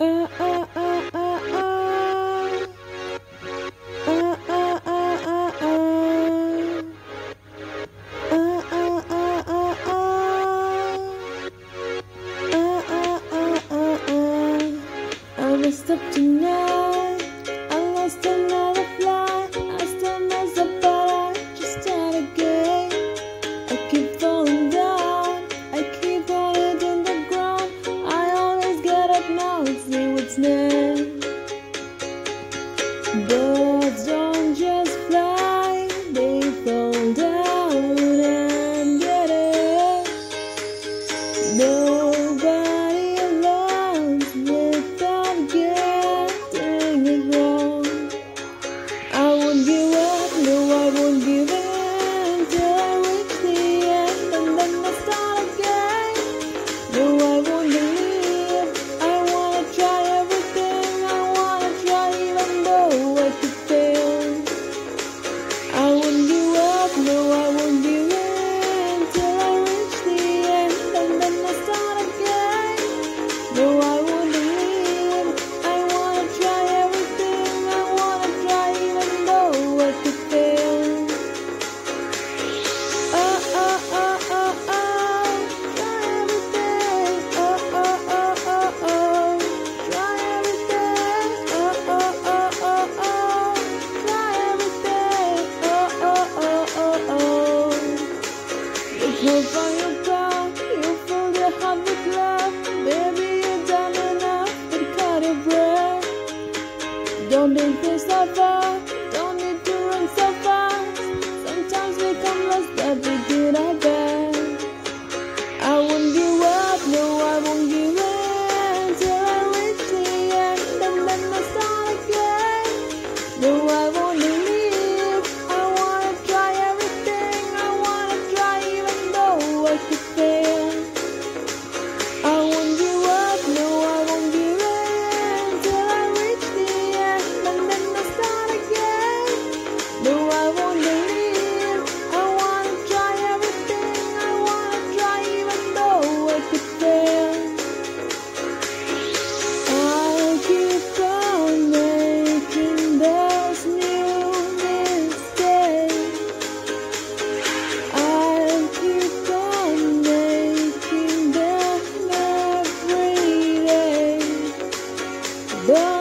Uh, uh, uh, uh, uh. Uh, uh, uh, uh, uh. Uh, uh, uh, uh, uh. Uh, uh, uh, uh, uh. I messed up tonight. Bird this lover Whoa.